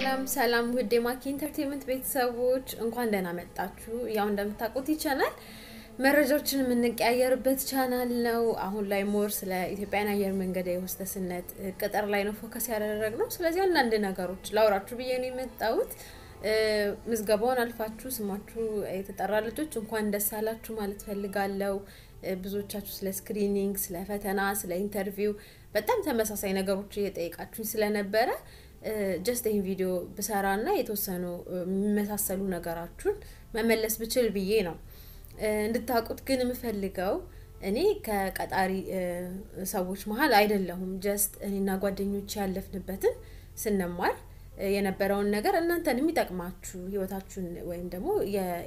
ሰላም ሰላም ውድ የማኪ Entertainment ቤተሰቦች እንኳን ደህና መጣችሁ። ያው እንደምታውቁት ይቻላል መረጃዎችን የምንቀያየርበት ቻናል ነው። አሁን ላይ more ስለ ኢትዮጵያን አየር መንገድ የሆስተስነት ቅጥር ላይ ነው focus ያደረግነው። ስለዚህ አንዳንድ ነገሮች ላውራችሁ ብዬ ነው የመጣሁት። ምዝገባውን አልፋችሁ ስማችሁ የተጠራ ልጆች እንኳን ደስ ያላችሁ ማለት ፈልጋለሁ። ብዙዎቻችሁ ስለ screening፣ ስለ ፈተና፣ ስለ interview በጣም ተመሳሳይ ነገሮች እየጠየቃችሁኝ ስለነበረ just ይህን ቪዲዮ ብሰራ እና የተወሰኑ የሚመሳሰሉ ነገራችሁን መመለስ ብችል ብዬ ነው። እንድታውቁት ግን የምፈልገው እኔ ከቀጣሪ ሰዎች መሀል አይደለሁም። just እኔና ጓደኞች ያለፍንበትን ስንማር የነበረውን ነገር እናንተን የሚጠቅማችሁ ህይወታችሁን ወይም ደግሞ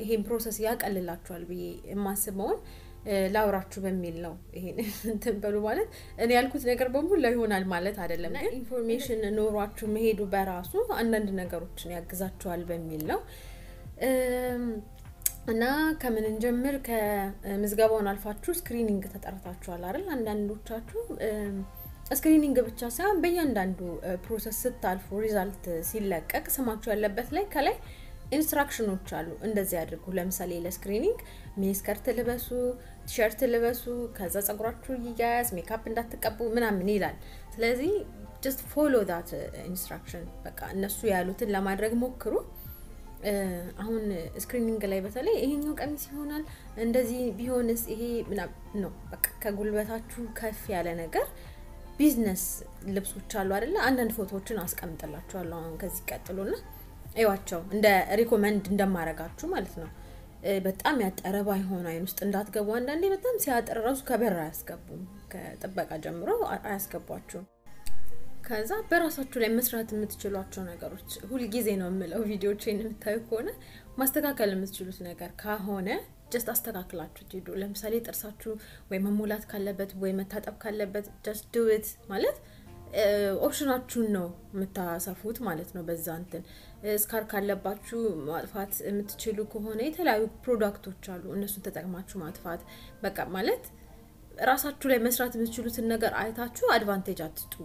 ይሄን process ያቀልላችኋል ብዬ የማስበውን ላውራችሁ በሚል ነው። ይሄን እንትን በሉ ማለት እኔ ያልኩት ነገር በሙሉ ይሆናል ማለት አይደለም። ግን information ኖሯችሁ መሄዱ በራሱ አንዳንድ ነገሮችን ያግዛችኋል በሚል ነው እና ከምን እንጀምር? ከምዝገባውን አልፋችሁ screening ተጠርታችኋል አይደል? አንዳንዶቻችሁ screening ብቻ ሳይሆን በእያንዳንዱ process ስታልፉ result ሲለቀቅ ስማችሁ ያለበት ላይ ከላይ instruction ኖች አሉ። እንደዚህ አድርጉ። ለምሳሌ ለ screening miniskirt ልበሱ፣ ቲሸርት ልበሱ፣ ከዛ ጸጉራችሁ ይያያዝ፣ ሜካፕ እንዳትቀቡ ምናምን ይላል። ስለዚህ just follow that instruction። በቃ እነሱ ያሉትን ለማድረግ ሞክሩ። አሁን screening ላይ በተለይ ይሄኛው ቀሚስ ይሆናል እንደዚህ ቢሆንስ ይሄ ምናምን ነው። በቃ ከጉልበታችሁ ከፍ ያለ ነገር ቢዝነስ ልብሶች አሉ አይደለ? አንዳንድ ፎቶዎችን አስቀምጥላችኋለሁ አሁን ከዚህ ቀጥሎና እዩዋቸው እንደ recommend እንደማረጋችሁ ማለት ነው። በጣም ያጠረ ባይሆን አይን ውስጥ እንዳትገቡ። አንዳንዴ በጣም ሲያጠር ራሱ ከበር አያስገቡም፣ ከጥበቃ ጀምሮ አያስገቧችሁም። ከዛ በራሳችሁ ላይ መስራት የምትችሏቸው ነገሮች ሁልጊዜ ነው የምለው፣ ቪዲዮችን የምታዩ ከሆነ ማስተካከል የምትችሉት ነገር ከሆነ just አስተካክላችሁ ሂዱ። ለምሳሌ ጥርሳችሁ ወይ መሞላት ካለበት ወይ መታጠብ ካለበት just do it ማለት option ናችሁን ነው የምታሰፉት ማለት ነው። በዛ እንትን scar ካለባችሁ ማጥፋት የምትችሉ ከሆነ የተለያዩ product ኦች አሉ። እነሱን ተጠቅማችሁ ማጥፋት በቃ ማለት ራሳችሁ ላይ መስራት የምትችሉትን ነገር አይታችሁ advantage አትጡ።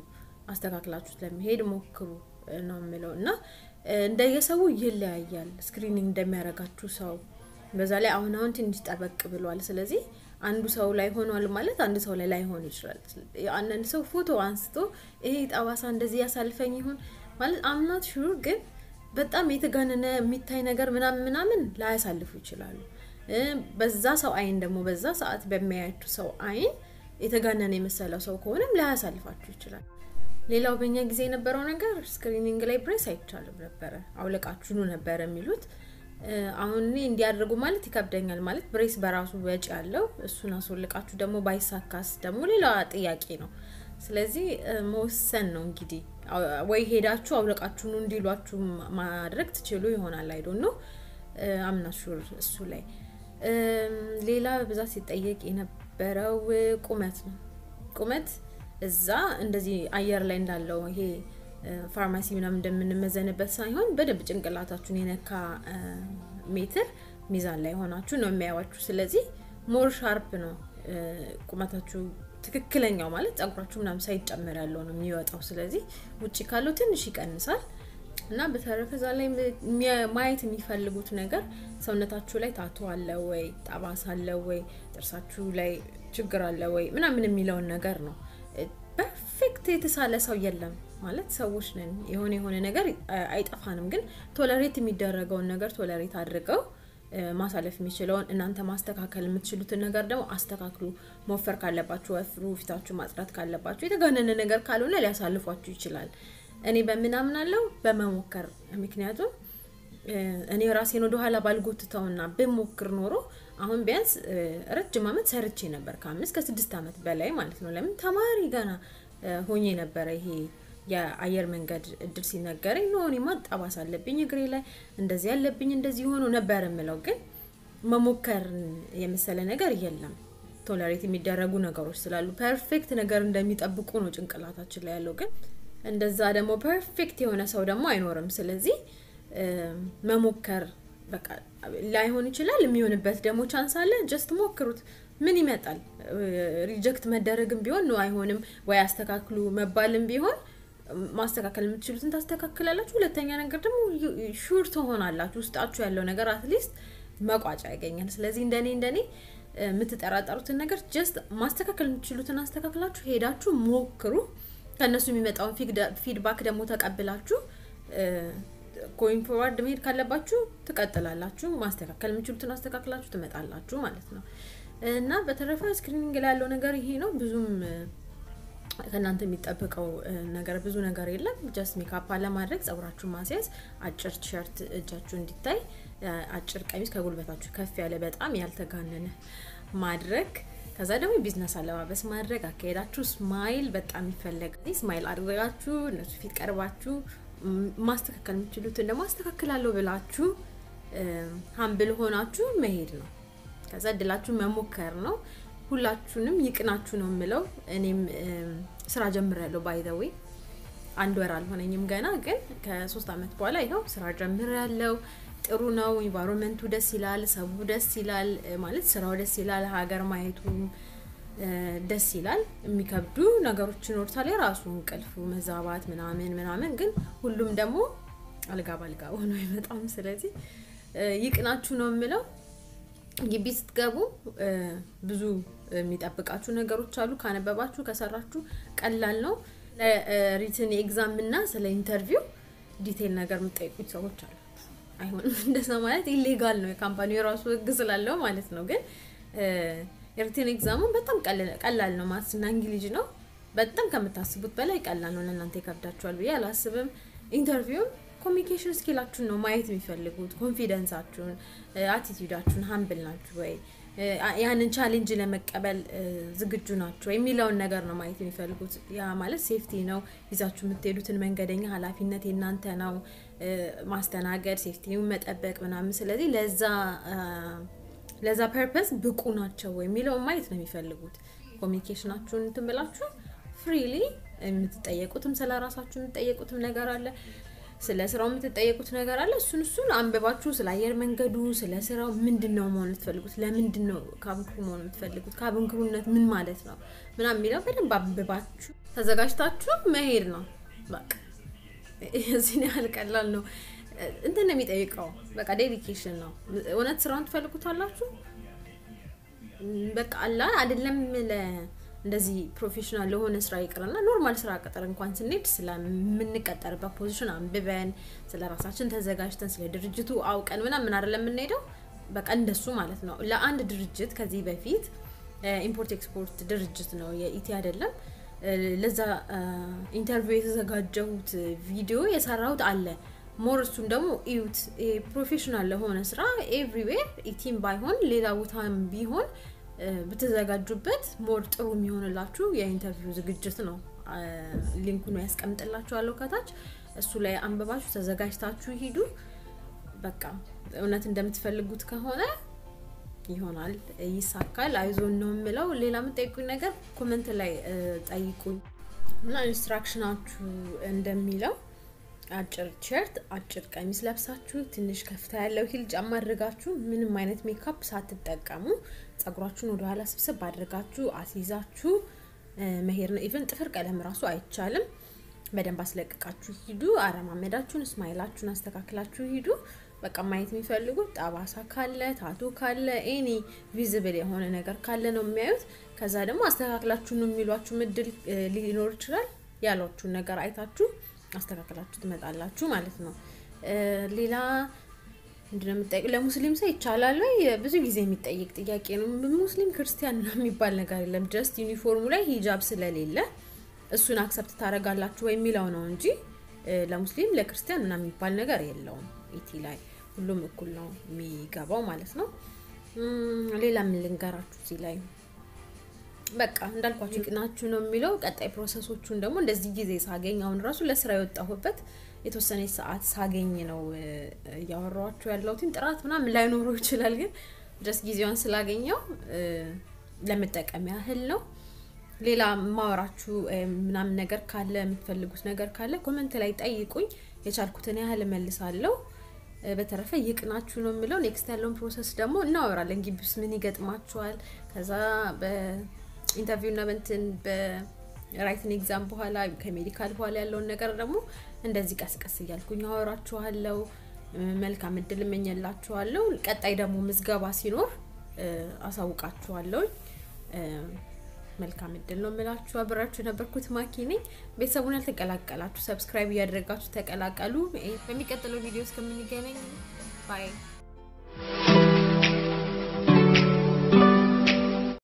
አስተካክላችሁት ለመሄድ ሞክሩ ነው የምለው እና እንደየሰው ይለያያል screening እንደሚያደርጋችሁ ሰው። በዛ ላይ አሁን አሁን ትንሽ ጠበቅ ብሏል። ስለዚህ አንዱ ሰው ላይ ሆኗል ማለት አንድ ሰው ላይ ላይሆን ይችላል። አንዳንድ ሰው ፎቶ አንስቶ ይሄ ጠባሳ እንደዚህ ያሳልፈኝ ይሆን ማለት አምናት sure ግን በጣም የተጋነነ የሚታይ ነገር ምናምን ምናምን ላያሳልፉ ይችላሉ። በዛ ሰው አይን ደግሞ በዛ ሰዓት በሚያያችሁ ሰው አይን የተጋነነ የመሰለው ሰው ከሆነም ላያሳልፋችሁ ይችላል። ሌላው በእኛ ጊዜ የነበረው ነገር screening ላይ brace አይቻልም ነበረ፣ አውለቃችሁኑ ነበረ የሚሉት አሁን እኔ እንዲያደርጉ ማለት ይከብደኛል። ማለት brace በራሱ ወጪ ያለው እሱን አስወልቃችሁ ደግሞ ባይሳካስ ደግሞ ሌላ ጥያቄ ነው። ስለዚህ መወሰን ነው እንግዲህ ወይ ሄዳችሁ አውለቃችሁኑ እንዲሏችሁ ማድረግ ትችሉ ይሆናል። አይዶ ነው አምናሹር እሱ ላይ ሌላ በብዛት ሲጠየቅ የነበረው ቁመት ነው። ቁመት እዛ እንደዚህ አየር ላይ እንዳለው ይሄ ፋርማሲ ምናምን እንደምንመዘንበት ሳይሆን በደንብ ጭንቅላታችሁን የነካ ሜትር ሚዛን ላይ ሆናችሁ ነው የሚያዩዋችሁ። ስለዚህ more sharp ነው ቁመታችሁ ትክክለኛው ማለት ጸጉራችሁ ምናምን ሳይጨመር ያለው ነው የሚወጣው። ስለዚህ ውጭ ካለው ትንሽ ይቀንሳል እና በተረፈ እዛ ላይ ማየት የሚፈልጉት ነገር ሰውነታችሁ ላይ tattoo አለ ወይ፣ ጠባሳ አለ ወይ፣ ጥርሳችሁ ላይ ችግር አለ ወይ ምናምን የሚለውን ነገር ነው። perfect የተሳለ ሰው የለም ማለት ሰዎች ነን። የሆነ የሆነ ነገር አይጠፋንም፣ ግን tolerate የሚደረገውን ነገር tolerate አድርገው ማሳለፍ የሚችለውን እናንተ ማስተካከል የምትችሉትን ነገር ደግሞ አስተካክሉ። መወፈር ካለባችሁ ወፍሩ፣ ፊታችሁ ማጽዳት ካለባችሁ የተጋነነ ነገር ካልሆነ ሊያሳልፏችሁ ይችላል። እኔ በምናምናለው በመሞከር ምክንያቱም እኔ ራሴን ወደኋላ ባልጎትተውና ብሞክር ኖሮ አሁን ቢያንስ ረጅም ዓመት ሰርቼ ነበር፣ ከአምስት ከስድስት ዓመት በላይ ማለት ነው። ለምን ተማሪ ገና ሆኜ ነበረ ይሄ የአየር መንገድ እድል ሲነገረኝ ኖ እኔማ ጠባሳ አለብኝ እግሬ ላይ እንደዚህ ያለብኝ እንደዚህ ሆኖ ነበር የምለው። ግን መሞከር የመሰለ ነገር የለም። tolerate የሚደረጉ ነገሮች ስላሉ perfect ነገር እንደሚጠብቁ ነው ጭንቅላታችን ላይ ያለው። ግን እንደዛ ደግሞ perfect የሆነ ሰው ደግሞ አይኖርም። ስለዚህ መሞከር በቃ ላይሆን ይችላል። የሚሆንበት ደግሞ chance አለ። just ሞክሩት። ምን ይመጣል? reject መደረግም ቢሆን ነው አይሆንም ወይ አስተካክሉ መባልም ቢሆን ማስተካከል የምትችሉትን ታስተካክላላችሁ። ሁለተኛ ነገር ደግሞ sure ትሆናላችሁ። ውስጣችሁ ያለው ነገር at least መቋጫ ያገኛል። ስለዚህ እንደኔ እንደኔ የምትጠራጠሩትን ነገር just ማስተካከል የምትችሉትን አስተካክላችሁ ሄዳችሁ ሞክሩ። ከእነሱ የሚመጣውን feedback ደግሞ ተቀብላችሁ going forward መሄድ ካለባችሁ ትቀጥላላችሁ። ማስተካከል የምትችሉትን አስተካክላችሁ ትመጣላችሁ ማለት ነው እና በተረፈ screening ላይ ያለው ነገር ይሄ ነው። ብዙም ከእናንተ የሚጠብቀው ነገር ብዙ ነገር የለም። just makeup ለማድረግ ጸጉራችሁን ማስያዝ፣ አጭር ቲሸርት እጃችሁ እንዲታይ፣ አጭር ቀሚስ ከጉልበታችሁ ከፍ ያለ በጣም ያልተጋነነ ማድረግ ከዛ ደግሞ የቢዝነስ አለባበስ ማድረግ፣ አካሄዳችሁ smile በጣም ይፈለጋል። smile አድርጋችሁ እነሱ ፊት ቀርባችሁ ማስተካከል የምትችሉትን ደግሞ አስተካክላለሁ ብላችሁ humble ሆናችሁ መሄድ ነው። ከዛ እድላችሁ መሞከር ነው። ሁላችሁንም ይቅናችሁ ነው የምለው። እኔም ስራ ጀምሬያለሁ። by the way አንድ ወር አልሆነኝም ገና፣ ግን ከሶስት አመት በኋላ ይኸው ስራ ጀምሬያለሁ። ጥሩ ነው። environment ኡ ደስ ይላል፣ ሰዉ ደስ ይላል፣ ማለት ስራው ደስ ይላል፣ ሀገር ማየቱ ደስ ይላል። የሚከብዱ ነገሮች ይኖሩታል፣ የራሱ እንቅልፉ መዛባት ምናምን ምናምን፣ ግን ሁሉም ደግሞ አልጋ ባልጋ ሆኖ አይመጣም። ስለዚህ ይቅናችሁ ነው የምለው። ግቢ ስትገቡ ብዙ የሚጠብቃችሁ ነገሮች አሉ። ካነበባችሁ ከሰራችሁ ቀላል ነው። ለ written exam እና ስለ interview detail ነገር የምጠይቁት ሰዎች አሉ። አይሆንም እንደዛ ማለት illegal ነው። የ company ው የራሱ ህግ ስላለው ማለት ነው። ግን የ written exam ኡን በጣም ቀላል ነው። maths ና English ነው። በጣም ከምታስቡት በላይ ቀላል ነው። ለእናንተ ይከብዳችኋል ብዬ አላስብም። interview ም communication skill ኣችሁን ነው ማየት የሚፈልጉት፣ confidence ኣችሁን፣ attitude ኣችሁን፣ humble ናችሁ ወይ ያንን challenge ለመቀበል ዝግጁ ናቸው የሚለውን ነገር ነው ማየት የሚፈልጉት። ያ ማለት safety ነው። ይዛችሁ የምትሄዱትን መንገደኛ ኃላፊነት የእናንተ ነው። ማስተናገድ፣ safety ውን መጠበቅ ምናምን። ስለዚህ ለዛ ለዛ purpose ብቁ ናቸው የሚለውን ማየት ነው የሚፈልጉት። communication ኣችሁን እንትን ብላችሁ freely የምትጠየቁትም ስለ ራሳችሁ የምትጠየቁትም ነገር አለ ስለ ስራው የምትጠየቁት ነገር አለ። እሱን እሱን አንብባችሁ ስለ አየር መንገዱ፣ ስለ ስራው ምንድን ነው መሆን የምትፈልጉት፣ ለምንድን ነው cabin crew መሆን የምትፈልጉት፣ cabin crew ነት ምን ማለት ነው ምናምን የሚለው በደንብ አንብባችሁ ተዘጋጅታችሁ መሄድ ነው። በቃ ያህል ቀላል ነው። እንትን ነው የሚጠይቀው በቃ dedication ነው። እውነት ስራውን ትፈልጉታላችሁ። በቃ አላ አይደለም እንደዚህ professional ለሆነ ስራ ይቅርና normal ስራ ቅጥር እንኳን ስንሄድ ስለምንቀጠርበት position አንብበን ስለ ራሳችን ተዘጋጅተን ስለ ድርጅቱ አውቀን ምናምን አይደለም የምንሄደው። በቃ እንደሱ ማለት ነው። ለአንድ ድርጅት ከዚህ በፊት import export ድርጅት ነው የ ET አይደለም። ለዛ interview የተዘጋጀሁት ቪዲዮ የሰራሁት አለ more እሱን ደግሞ እዩት። professional ለሆነ ስራ everywhere ET ም ባይሆን ሌላ ቦታም ቢሆን ብትዘጋጁበት more ጥሩ የሚሆንላችሁ የ interview ዝግጅት ነው። link ኡን ያስቀምጥላችኋለሁ ከታች። እሱ ላይ አንብባችሁ ተዘጋጅታችሁ ሂዱ። በቃ እውነት እንደምትፈልጉት ከሆነ ይሆናል፣ ይሳካል። አይዞን ነው የምለው። ሌላ የምትጠይቁኝ ነገር comment ላይ ጠይቁኝ እና instruction ኣችሁ እንደሚለው አጭር ቲሸርት፣ አጭር ቀሚስ ለብሳችሁ ትንሽ ከፍታ ያለው heel ጫማ አድርጋችሁ ምንም አይነት ሜካፕ ሳትጠቀሙ ጸጉራችሁን ወደኋላ ስብስብ አድርጋችሁ አስይዛችሁ መሄድ ነው። even ጥፍር ቀለም ራሱ አይቻልም። በደንብ አስለቅቃችሁ ሂዱ። አረማመዳችሁን፣ smile ኣችሁን አስተካክላችሁ ሂዱ። በቃ ማየት የሚፈልጉት ጠባሳ ካለ tattoo ካለ any visible የሆነ ነገር ካለ ነው የሚያዩት። ከዛ ደግሞ አስተካክላችሁ ነው የሚሏችሁ ምድል ሊኖር ይችላል። ያሏችሁን ነገር አይታችሁ አስተካክላችሁ ትመጣላችሁ ማለት ነው። ሌላ ምንድነው የምጠይቅ ለሙስሊም ሰው ይቻላል ወይ? ብዙ ጊዜ የሚጠይቅ ጥያቄ ነው። ሙስሊም ክርስቲያን የሚባል ነገር የለም። just uniform ኡ ላይ ሂጃብ ስለሌለ እሱን accept ታደርጋላችሁ ወይ የሚለው ነው እንጂ ለሙስሊም ለክርስቲያን ምናምን የሚባል ነገር የለውም። ET ላይ ሁሉም እኩል ነው የሚገባው ማለት ነው። ሌላ ምን ልንገራችሁ እዚህ ላይ በቃ እንዳልኳችሁ ይቅናችሁ ነው የምለው። ቀጣይ process ኦቹን ደግሞ እንደዚህ ጊዜ ሳገኝ አሁን ራሱ ለስራ የወጣሁበት የተወሰነች ሰዓት ሳገኝ ነው እያወራኋችሁ ያለሁትን ጥራት ምናምን ላይኖረው ይችላል፣ ግን ድረስ ጊዜዋን ስላገኘው ለመጠቀም ያህል ነው። ሌላ ማወራችሁ ምናምን ነገር ካለ የምትፈልጉት ነገር ካለ comment ላይ ጠይቁኝ፣ የቻልኩትን ያህል እመልሳለሁ። በተረፈ ይቅናችሁ ነው የምለው። next ያለውን process ደግሞ እናወራለን። ግቢ ውስጥ ምን ይገጥማችኋል? ከዛ በ interview እና በእንትን written exam በኋላ ከ medical በኋላ ያለውን ነገር ደግሞ እንደዚህ ቀስቀስ እያልኩኝ አወራችኋለሁ። መልካም እድል እመኝላችኋለሁ። ቀጣይ ደግሞ ምዝገባ ሲኖር አሳውቃችኋለሁ። መልካም እድል ነው የምላችሁ። አብራችሁ የነበርኩት ማኪ ነኝ። ቤተሰቡን ያልተቀላቀላችሁ subscribe እያደረጋችሁ ተቀላቀሉ። በሚቀጥለው ቪዲዮ እስከምንገናኝ ባይ